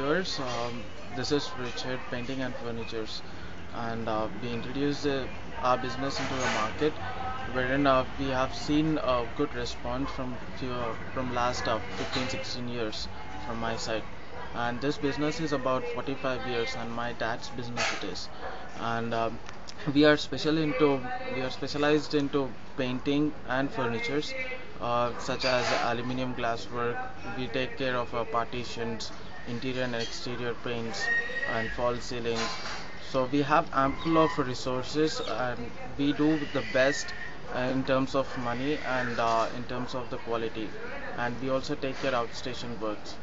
viewers. Um, this is Richard Painting and Furnitures, and uh, we introduced uh, our business into the market, wherein uh, we have seen a good response from few, from last uh, 15 16 years from my side. And this business is about 45 years, and my dad's business it is. And um, we are special into we are specialized into painting and furnitures uh, such as aluminium glasswork we take care of uh, partitions interior and exterior paints and false ceilings. So we have ample of resources and we do the best in terms of money and uh, in terms of the quality. And we also take care of outstation works